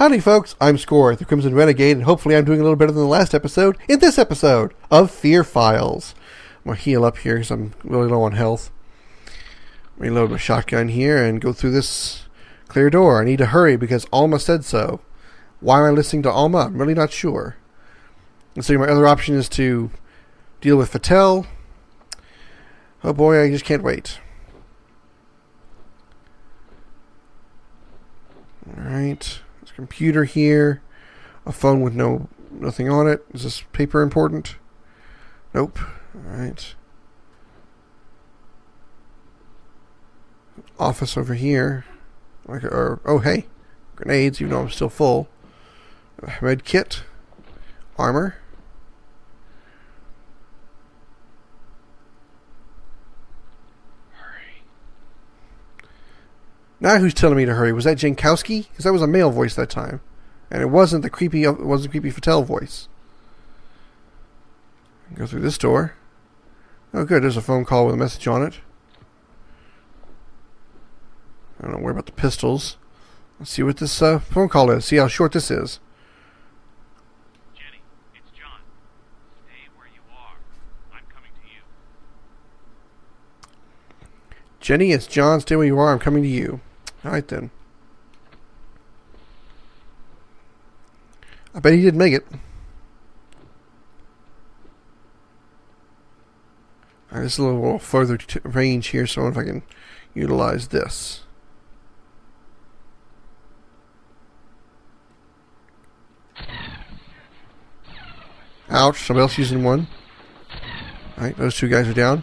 Howdy, folks. I'm Score, the Crimson Renegade, and hopefully I'm doing a little better than the last episode in this episode of Fear Files. I'm going to heal up here because I'm really low on health. Reload my shotgun here and go through this clear door. I need to hurry because Alma said so. Why am I listening to Alma? I'm really not sure. And so my other option is to deal with Fettel. Oh boy, I just can't wait. Alright. Computer here. A phone with no nothing on it. Is this paper important? Nope. Alright. Office over here. Like or oh hey. Grenades, even though I'm still full. Med kit. Armor. Now who's telling me to hurry? Was that Jankowski? Because that was a male voice that time, and it wasn't the creepy. It wasn't the creepy Fettel voice. Go through this door. Oh, good. There's a phone call with a message on it. I don't know where about the pistols. Let's see what this uh, phone call is. See how short this is. Jenny, it's John. Stay where you are. I'm coming to you. Jenny, it's John. Stay where you are. I'm coming to you. All right then. I bet he didn't make it. All right, this is a little further range here, so if I can utilize this. Ouch! Somebody else using one. All right, those two guys are down.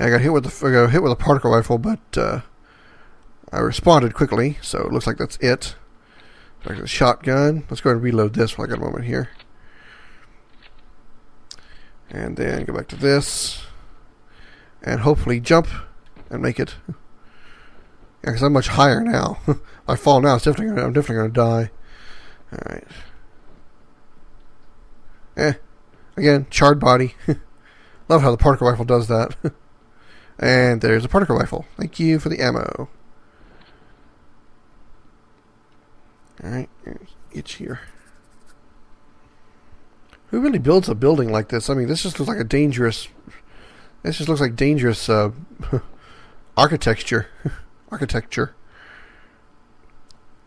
I got hit with the I got hit with a particle rifle, but uh, I responded quickly, so it looks like that's it. To the shotgun. Let's go ahead and reload this while I got a moment here. And then go back to this. And hopefully jump and make it. Yeah, because I'm much higher now. if I fall now, it's definitely gonna, I'm definitely going to die. Alright. Eh. Again, charred body. Love how the particle rifle does that. And there's a particle rifle. Thank you for the ammo. Alright, it's here. Who really builds a building like this? I mean, this just looks like a dangerous. This just looks like dangerous uh, architecture. architecture.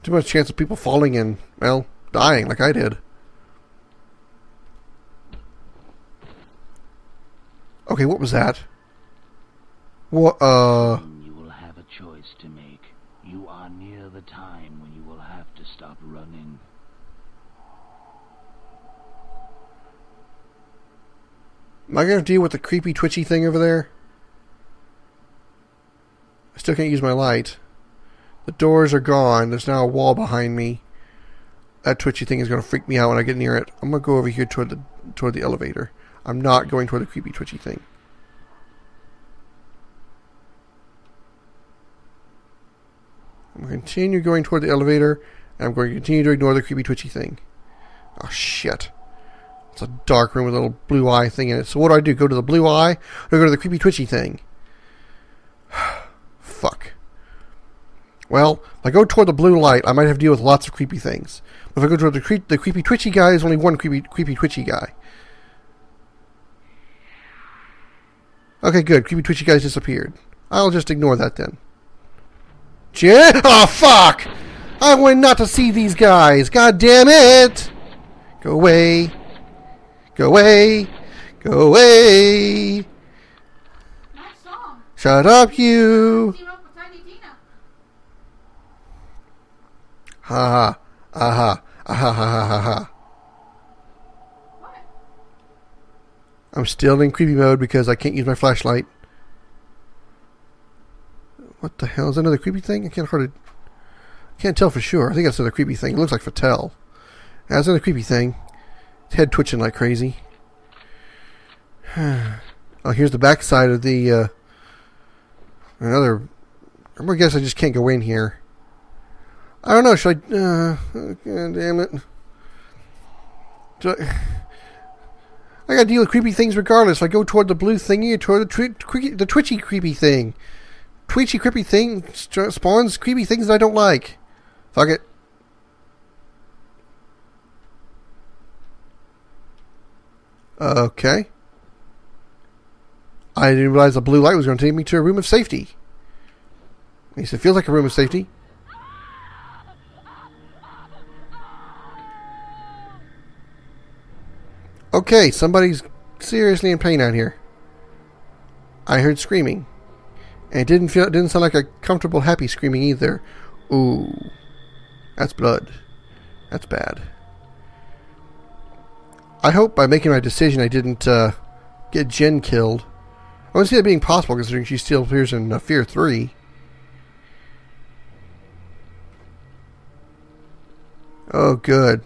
Too much chance of people falling and well dying like I did. Okay, what was that? What? Uh. You will have a choice to make. You are near the time when you will have to stop running. Am I gonna deal with the creepy twitchy thing over there? I still can't use my light. The doors are gone. There's now a wall behind me. That twitchy thing is gonna freak me out when I get near it. I'm gonna go over here toward the toward the elevator. I'm not going toward the creepy twitchy thing. I'm going to continue going toward the elevator, and I'm going to continue to ignore the creepy twitchy thing. Oh shit. It's a dark room with a little blue eye thing in it. So what do I do? Go to the blue eye or go to the creepy twitchy thing? Fuck. Well, if I go toward the blue light, I might have to deal with lots of creepy things. But if I go toward the, cre- the creepy twitchy guy, there's only one creepy creepy twitchy guy. Okay, good. Creepy twitchy guy's disappeared. I'll just ignore that then. Jen? Oh, fuck! I went not to see these guys. God damn it! Go away. Go away. Go away. Shut up, you. Ha ha. Aha. Aha ha ha ha ha. What? I'm still in creepy mode because I can't use my flashlight. What the hell? Is that another creepy thing? I can't hardly... Can't tell for sure. I think that's another creepy thing. It looks like Fettel. That's another creepy thing. Head twitching like crazy. oh, here's the back side of the, uh... Another... I'm guess I just can't go in here. I don't know, should I... Uh... God damn it. Do I... I gotta deal with creepy things regardless. If I go toward the blue thingy or toward the, twi- the twitchy creepy thing. Twitchy, creepy thing spawns creepy things that I don't like. Fuck it. Okay. I didn't realize the blue light was going to take me to a room of safety. At least it feels like a room of safety. Okay, somebody's seriously in pain out here. I heard screaming. And it didn't feel it didn't sound like a comfortable, happy screaming either. Ooh. That's blood. That's bad. I hope by making my decision I didn't uh, get Jen killed. I don't see that being possible considering she still appears in uh, Fear 3. Oh, good.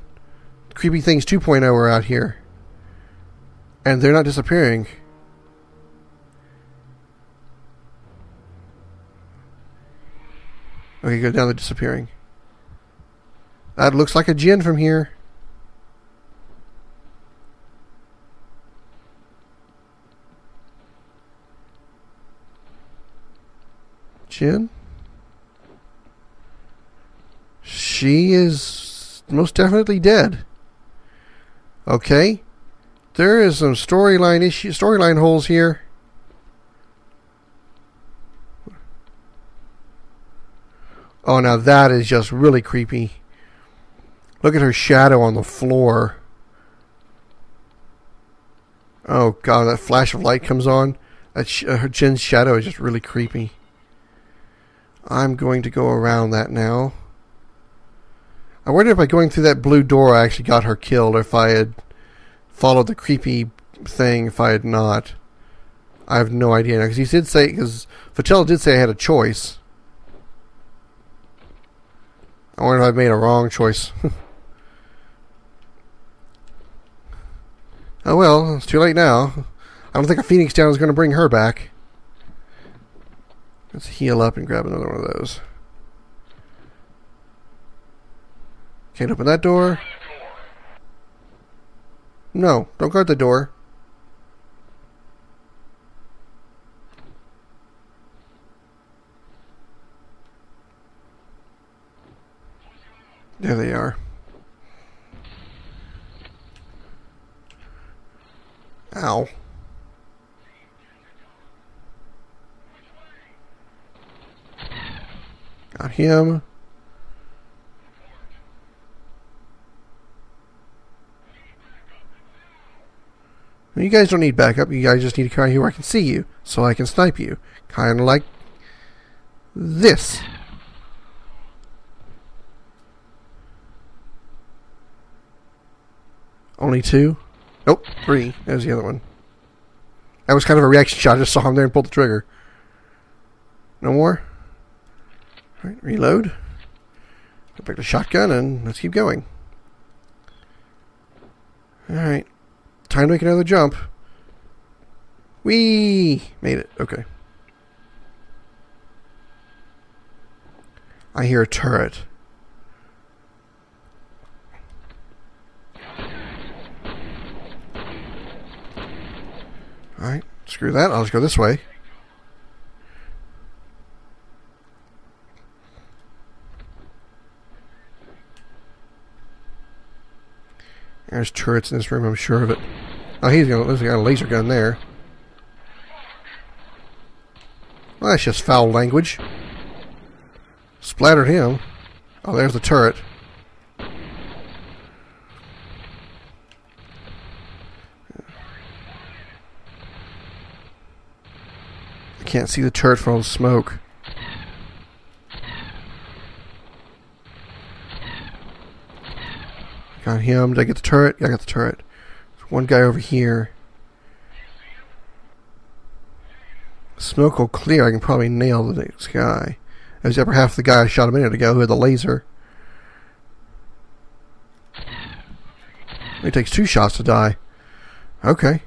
Creepy Things 2.0 are out here. And they're not disappearing. Okay, good. Now they're disappearing. That looks like a Jin from here. Jin? She is most definitely dead. Okay. There is some storyline issue storyline holes here. Oh, now that is just really creepy. Look at her shadow on the floor. Oh god, that flash of light comes on. That sh- uh, her Jen's shadow is just really creepy. I'm going to go around that now. I wonder if by going through that blue door I actually got her killed, or if I had followed the creepy thing, if I had not. I have no idea now, because he did say because Fatella did say I had a choice. I wonder if I made a wrong choice. oh well, it's too late now. I don't think a Phoenix down is going to bring her back. Let's heal up and grab another one of those. Can't open that door. No, don't guard the door. There they are. Ow. Got him. You guys don't need backup. You guys just need out here where I can see you, so I can snipe you. Kind of like this. Only two? Nope, three. There's the other one. That was kind of a reaction shot. I just saw him there and pulled the trigger. No more? Alright, reload. Go back to shotgun and let's keep going. Alright. Time to make another jump. We Made it. Okay. I hear a turret. Alright, screw that. I'll just go this way. There's turrets in this room, I'm sure of it. Oh, he's got, he's got a laser gun there. Well, that's just foul language. Splattered him. Oh, there's the turret. I can't see the turret from all the smoke. Got him. Did I get the turret? Yeah, I got the turret. There's one guy over here. Smoke will clear. I can probably nail the next guy. That was the upper half of the guy I shot a minute ago who had the laser. It takes two shots to die. Okay.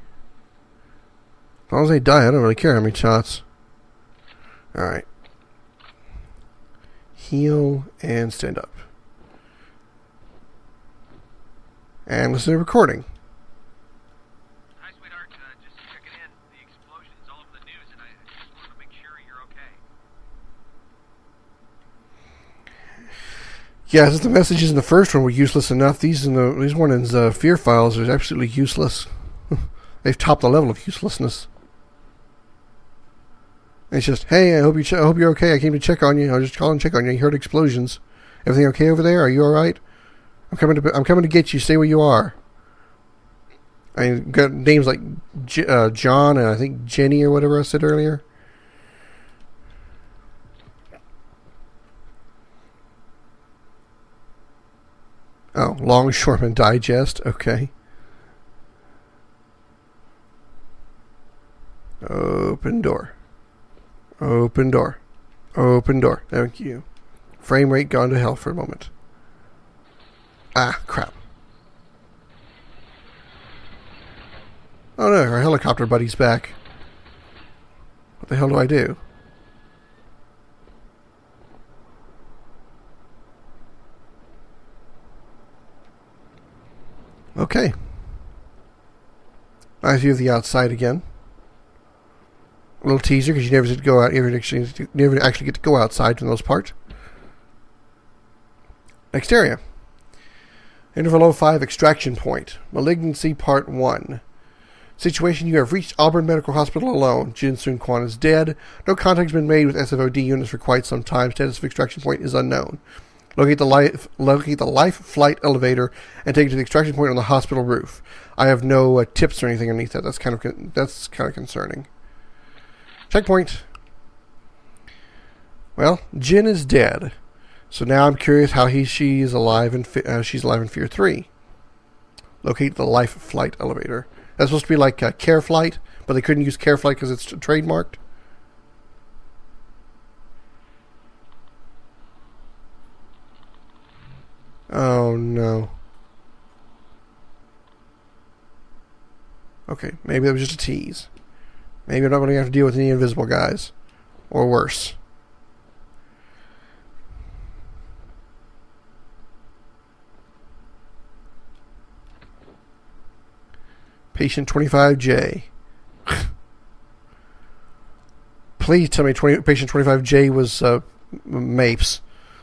As long as they die, I don't really care how many shots. Alright. Heal and stand up. and listen to the recording. Hi, sweetheart. Uh, just checking in. The explosion's all over the news, and I just want to make sure you're okay. Yeah, since the messages in the first one were useless enough, these in the these one in the fear files are absolutely useless. They've topped the level of uselessness. It's just, hey, I hope you, I hope you're okay. I came to check on you. I was just calling to check on you. You heard explosions. Everything okay over there? Are you all right? I'm coming to I'm coming to get you. Stay where you are. I got names like J- uh, John and I think Jenny or whatever I said earlier. Oh, Longshoreman Digest. Okay. Open door. Open door. Open door. Thank you. Frame rate gone to hell for a moment. Ah, crap. Oh no, our helicopter buddy's back. What the hell do I do? Okay. Nice view the outside again. A little teaser because you never did go out, never actually, never actually get to go outside for the most part. Area. Interval 05 Extraction Point. Malignancy Part 1. Situation You have reached Auburn Medical Hospital alone. Jin Sun-Kwon is dead. No contact has been made with SFOD units for quite some time. Status of extraction point is unknown. Locate the life, locate the life flight elevator and take it to the extraction point on the hospital roof. I have no uh, tips or anything underneath that. That's kind of that's kind of concerning. Checkpoint. Well, Jin is dead, so now I'm curious how he she is alive and uh, she's alive in Fear Three. Locate the life flight elevator. That's supposed to be like uh, Care Flight, but they couldn't use Care Flight because it's trademarked. Oh no. Okay, maybe that was just a tease. Maybe I'm not going to have to deal with any invisible guys. Or worse. Patient 25J. Please tell me 20, patient 25J was uh, Mapes.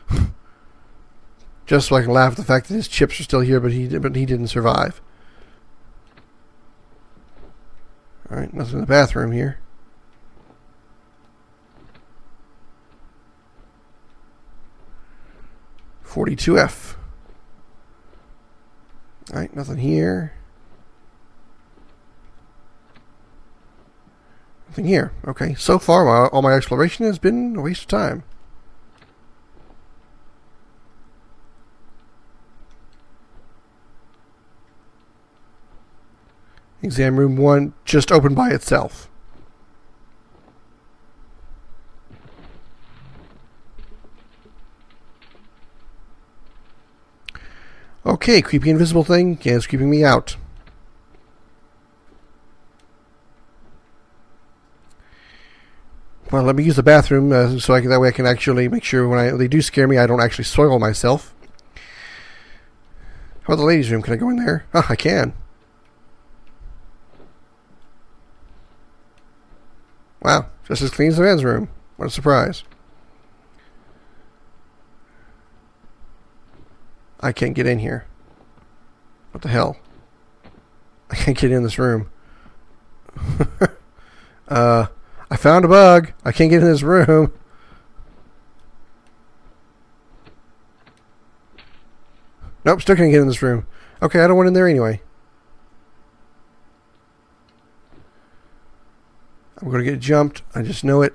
Just so I can laugh at the fact that his chips are still here, but he but he didn't survive. All right, nothing in the bathroom here. Forty-two F. All right, nothing here. Here. Okay, so far all my exploration has been a waste of time. Exam room one just opened by itself. Okay, creepy invisible thing. It's creeping me out. Well, let me use the bathroom uh, so I can, that way I can actually make sure when I, they do scare me, I don't actually soil myself. How about the ladies' room? Can I go in there? Oh, I can. Wow, just as clean as the men's room. What a surprise. I can't get in here. What the hell? I can't get in this room. uh, I found a bug. I can't get in this room. Nope, still can't get in this room. Okay, I don't want in there anyway. I'm going to get jumped. I just know it.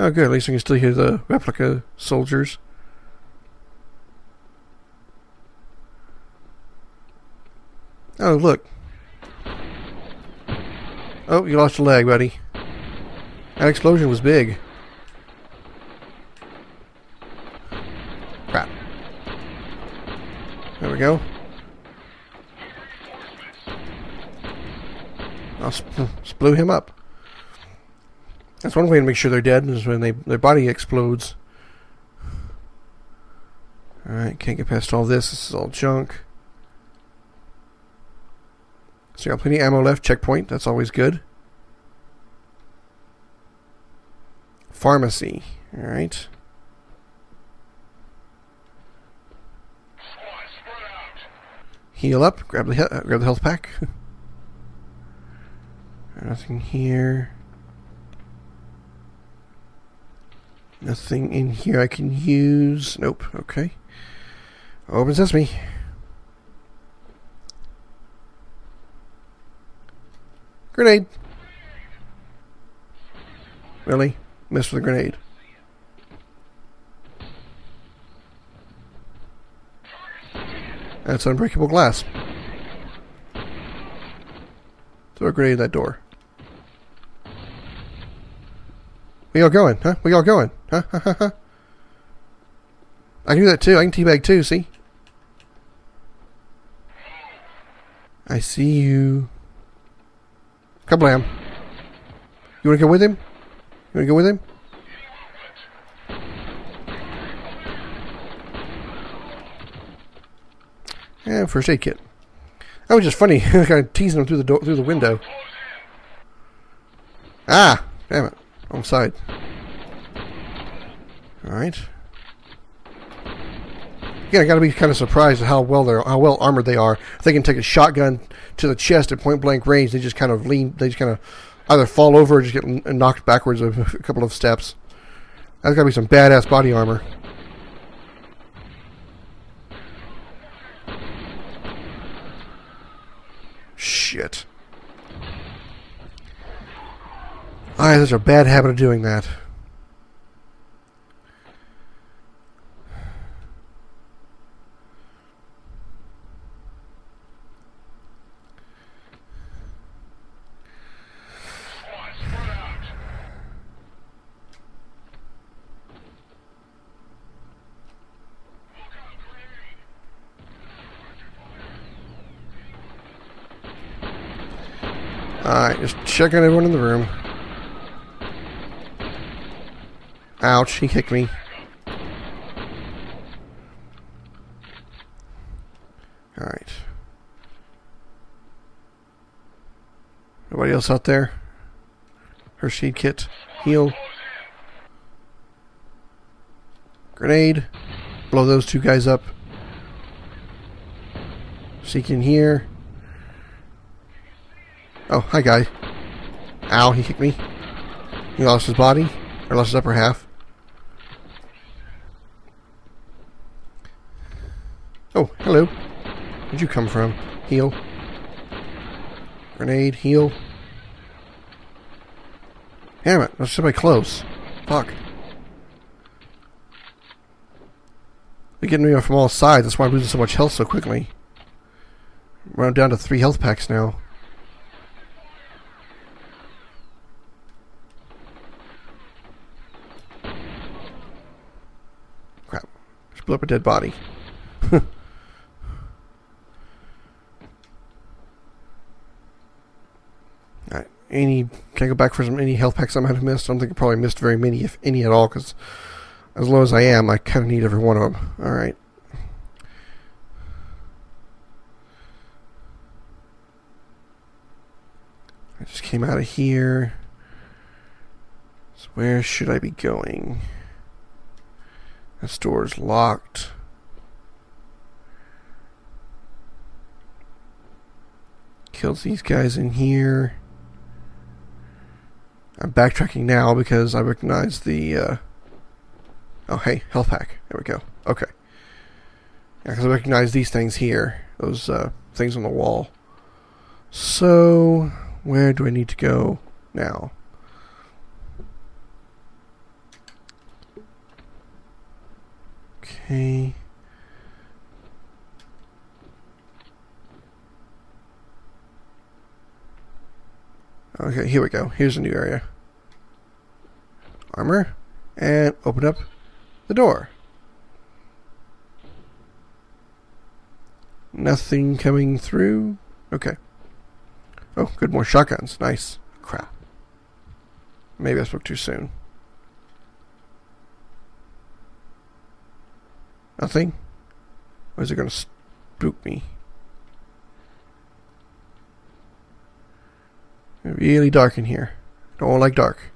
Oh, good. At least we can still hear the replica soldiers. Oh, look. Oh, you lost a leg, buddy. That explosion was big. Crap. There we go. I'll sp- blew him up. That's one way to make sure they're dead is when they their body explodes. Alright, can't get past all this. This is all junk. So got plenty of ammo left. Checkpoint. That's always good. Pharmacy. Alright. Heal up. Grab the uh, grab the health pack. Nothing here. Nothing in here I can use. Nope. Okay. Open sesame. Grenade. Really? Missed with a grenade. That's unbreakable glass. Throw a grenade at that door. We all going, huh? We all going, huh? Ha, ha. I can do that too. I can teabag too, see? I see you. Kablam. You wanna go with him? You wanna go with him? Yeah, first aid kit. That was just funny, kind of teasing him through the door, through the window. Ah, damn it, wrong side. All right. Again, I got to be kind of surprised at how well they're how well armored they are. If they can take a shotgun to the chest at point blank range, they just kind of lean. They just kind of either fall over or just get knocked backwards a, couple of steps. That's got to be some badass body armor. Shit. I have such a bad habit of doing that. Alright, just checking everyone in the room. Ouch, he kicked me. Alright. Nobody else out there? Her kit. Heal. Grenade. Blow those two guys up. Seek in here. Oh, hi guy. Ow, he kicked me. He lost his body. Or lost his upper half. Oh, hello. Where'd you come from? Heal. Grenade, heal. Damn it, there's somebody close. Fuck. They're getting me from all sides, that's why I'm losing so much health so quickly. We're down to three health packs now. Crap. Just blew up a dead body. Alright, any can I go back for some any health packs I might have missed? I don't think I probably missed very many, if any at all, because as low as I am, I kind of need every one of them. All right. I just came out of here. So where should I be going? That store's locked. Kills these guys in here. I'm backtracking now because I recognize the. Uh, oh, hey, health pack. There we go. Okay. Because I recognize these things here. Those uh, things on the wall. So, where do I need to go now? Okay. Okay, here we go. Here's a new area. Armor. And open up the door. Nothing coming through. Okay. Oh, good, more shotguns. Nice. Crap. Maybe I spoke too soon. Nothing? Or is it going to spook me? Really dark in here. Don't like dark.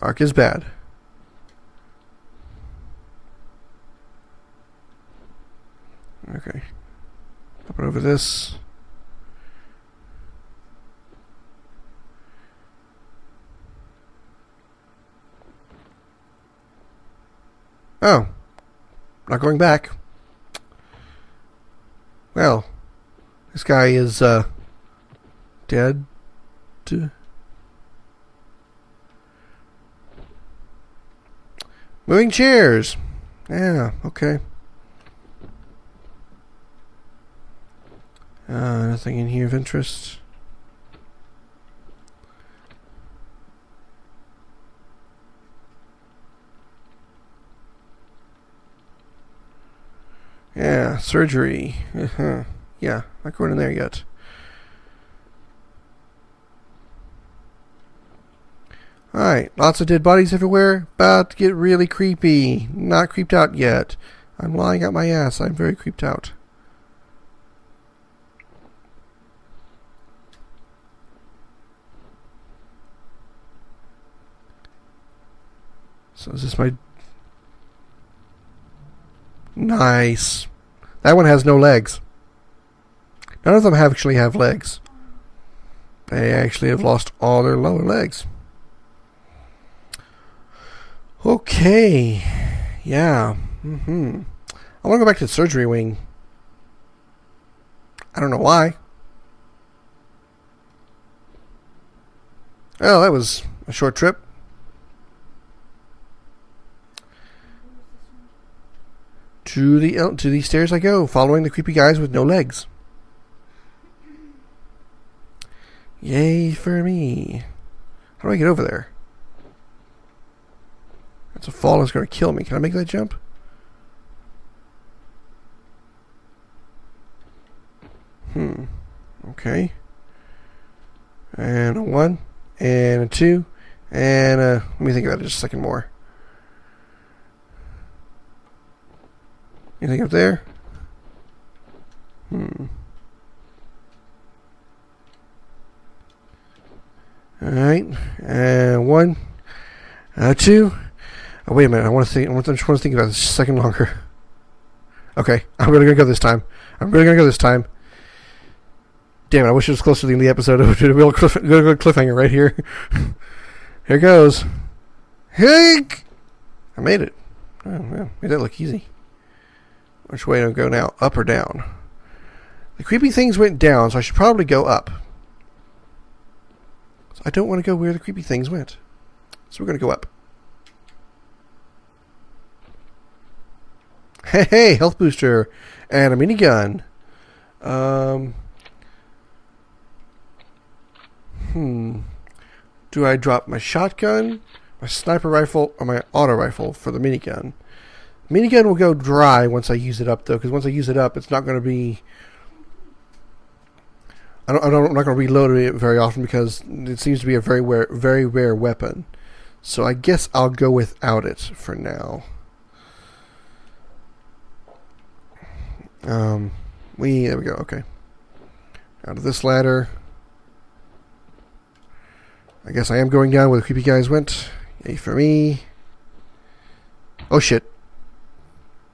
Dark is bad. Okay. And over this. Oh. Not going back. Well, this guy is, uh, dead. Moving chairs. Yeah, okay. Uh, nothing in here of interest. Yeah, surgery. Uh-huh. Yeah, not going in there yet. Alright, lots of dead bodies everywhere. About to get really creepy. Not creeped out yet. I'm lying out my ass. I'm very creeped out. So is this my... Nice. That one has no legs. None of them have actually have legs. They actually have lost all their lower legs. Okay. Yeah. hmm I want to go back to the surgery wing. I don't know why. Oh, that was a short trip. To the to the stairs I go, following the creepy guys with no legs. Yay for me. How do I get over there? That's a fall that's going to kill me. Can I make that jump? Hmm. Okay. And a one, and a two, and a. Let me think about it just a second more. Anything up there? Hmm. Alright. And one. Uh, two. Oh, wait a minute. I want to think. I want to, I just want to think about this a second longer. Okay. I'm really to go this time. I'm really to go this time. Damn it. I wish it was closer to the end of the episode. It would been a cliff, good cliffhanger right here. here goes. Hank! I made it. Oh, well, made that look easy. Which way do I go now? Up or down? The creepy things went down, so I should probably go up. So I don't want to go where the creepy things went. So we're going to go up. Hey, hey, health booster and a minigun. Um, hmm. Do I drop my shotgun, my sniper rifle, or my auto rifle for the minigun? Minigun will go dry once I use it up, though, because once I use it up, it's not going to be. I don't, I I'm not going to reload it very often because it seems to be a very rare, very rare weapon. So I guess I'll go without it for now. Um, we there we go. Okay, out of this ladder. I guess I am going down where the creepy guys went. Yay for me. Oh shit.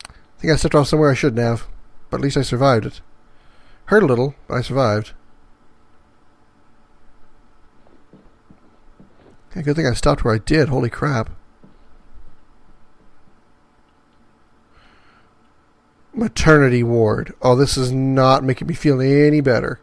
I think I stepped off somewhere I shouldn't have, but at least I survived it. Hurt a little, but I survived. Okay, good thing I stopped where I did. Holy crap. Maternity ward. Oh, this is not making me feel any better.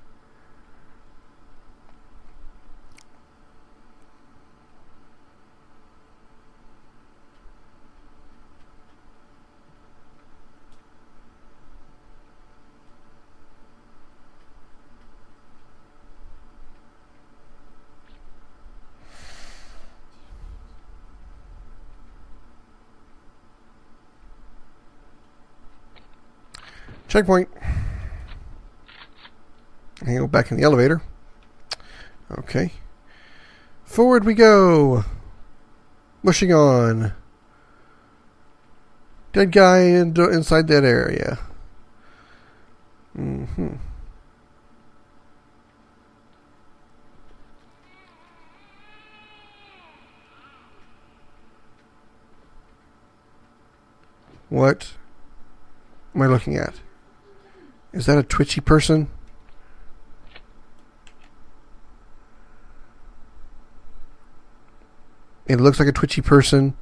Checkpoint. Can go back in the elevator. Okay. Forward we go. Mushing on. Dead guy in, inside that area. hmm What am I looking at? Is that a twitchy person? It looks like a twitchy person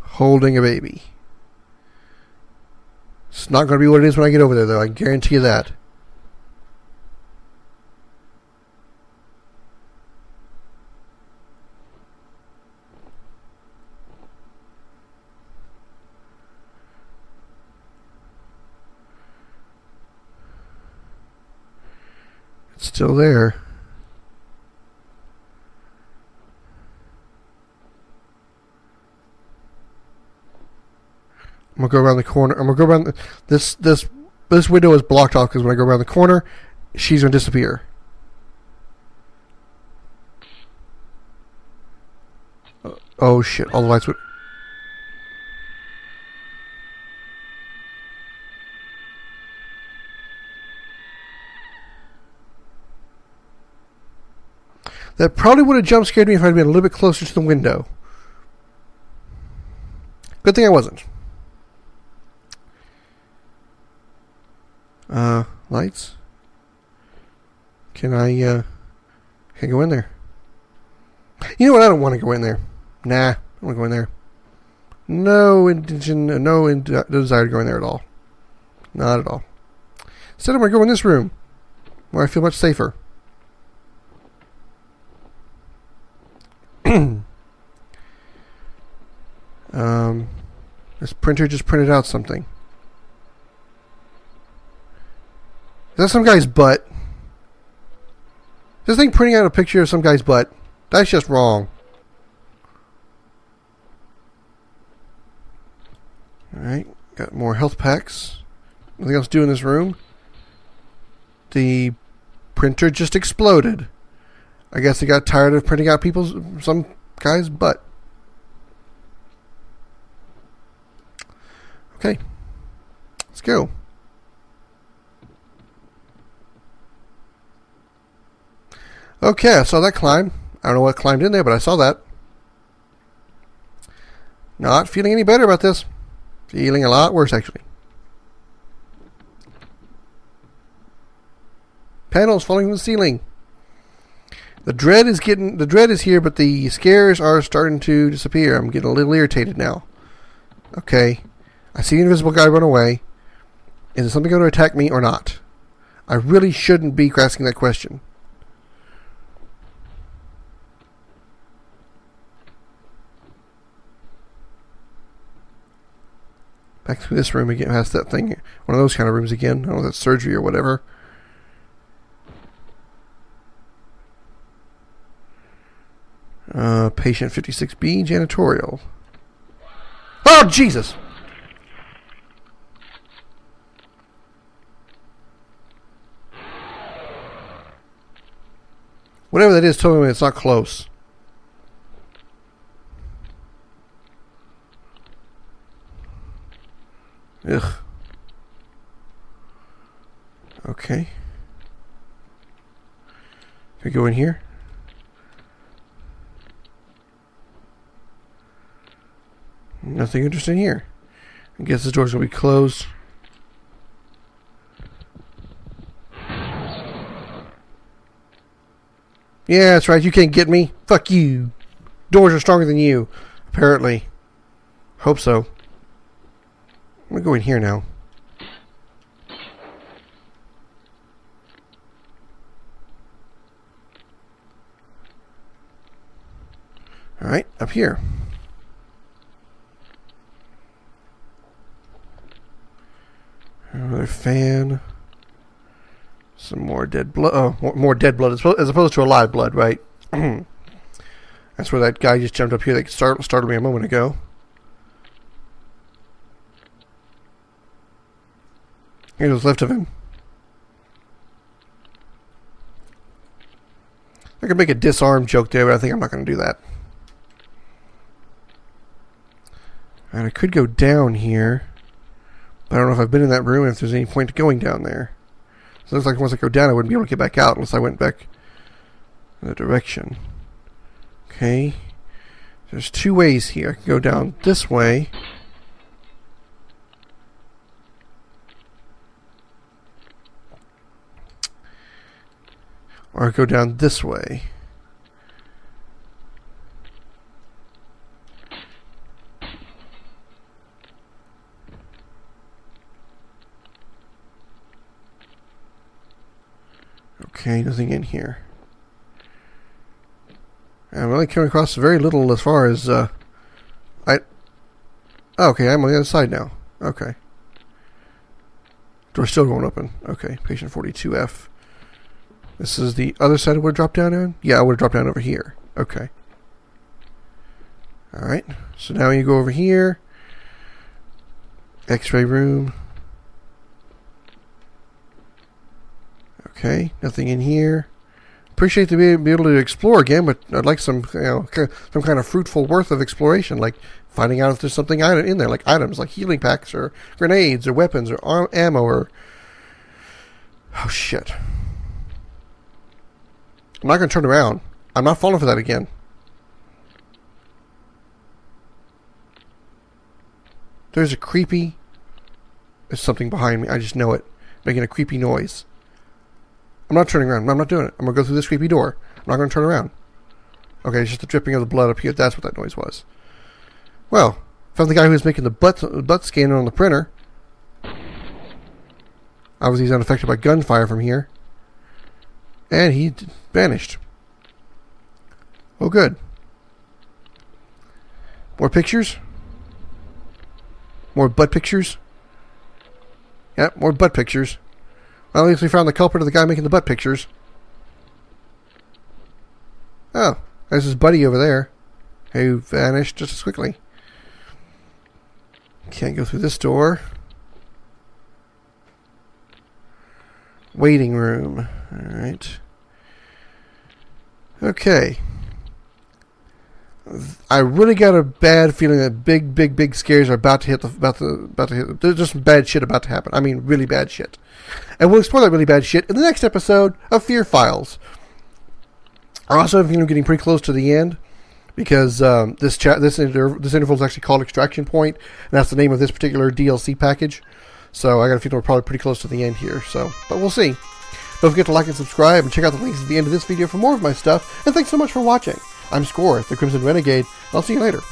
holding a baby. It's not going to be what it is when I get over there, though. I guarantee you that. It's still there. I'm gonna go around the corner. I'm gonna go around the, this this this window is blocked off because when I go around the corner, she's gonna disappear. Uh, oh shit! All the lights would. That probably would have jump scared me if I'd been a little bit closer to the window. Good thing I wasn't. Uh, lights? Can I, uh, can I go in there? You know what? I don't want to go in there. Nah, I don't want to go in there. No intention, no in- desire to go in there at all. Not at all. Instead, I'm going to go in this room, where I feel much safer. um, this printer just printed out something. Is that some guy's butt? This thing printing out a picture of some guy's butt. That's just wrong. Alright, got more health packs. Nothing else to do in this room. The printer just exploded. I guess they got tired of printing out people's some guy's butt. Okay. Let's go. Okay, I saw that climb. I don't know what climbed in there, but I saw that. Not feeling any better about this. Feeling a lot worse, actually. Panels falling from the ceiling. The dread is getting the dread is here, but the scares are starting to disappear. I'm getting a little irritated now. Okay, I see the invisible guy run away. Is it something going to attack me or not? I really shouldn't be asking that question. Back to this room again. Past that thing. One of those kind of rooms again. I don't know if that's surgery or whatever. Uh, patient 56B, janitorial. Oh, Jesus! Whatever that is, tell me it's not close. Ugh. Okay. Can we go in here? Nothing interesting here. I guess the door's gonna be closed. Yeah, that's right. You can't get me. Fuck you. Doors are stronger than you. Apparently. Hope so. I'm gonna go in here now. Alright, up here. Another fan. Some more dead blood. Oh, uh, more- more dead blood as, opposed to alive blood, right? That's where that guy just jumped up here that start, me a moment ago. Here's what's left of him. I could make a disarm joke there, but I think I'm not going to do that. And I could go down here. But I don't know if I've been in that room and if there's any point to going down there. So looks like once I go down, I wouldn't be able to get back out unless I went back in the direction. Okay. There's two ways here. I can go down this way. Or go down this way. Okay, nothing in here. I'm really coming across very little as far as, uh, I, oh, okay, I'm on the other side now. Okay. Door still going open. Okay, patient 42F. This is the other side I would drop down in? Yeah, I would have dropped down over here. Okay. Alright, so now you go over here. X-ray room. Okay, nothing in here. Appreciate to be, be able to explore again, but I'd like some, you know, some kind of fruitful worth of exploration, like finding out if there's something in there, like items like healing packs or grenades or weapons or ammo or. Oh shit! I'm not going to turn around. I'm not falling for that again. There's a creepy. There's something behind me. I just know it, making a creepy noise. I'm not turning around. I'm not doing it. I'm gonna go through this creepy door. I'm not gonna turn around. Okay, it's just the dripping of the blood up here. That's what that noise was. Well, found the guy who was making the butt butt scanner on the printer. Obviously, he's unaffected by gunfire from here, and he vanished. Oh, good. More pictures. More butt pictures. Yep, more butt pictures. Well, at least we found the culprit of the guy making the butt pictures. Oh, there's his buddy over there, who vanished just as quickly. Can't go through this door. Waiting room. Alright. Okay. I really got a bad feeling that big, big, big scares are about to hit the about the about to hit. There's just some bad shit about to happen. I mean, really bad shit. And we'll explore that really bad shit in the next episode of Fear Files. I also think I'm getting pretty close to the end because um, this chat this inter- this interval is actually called Extraction Point, and that's the name of this particular DLC package. So I got a feeling we're probably pretty close to the end here. So, but we'll see. Don't forget to like and subscribe, and check out the links at the end of this video for more of my stuff. And thanks so much for watching. I'm Scoryth, the Crimson Renegade. I'll see you later.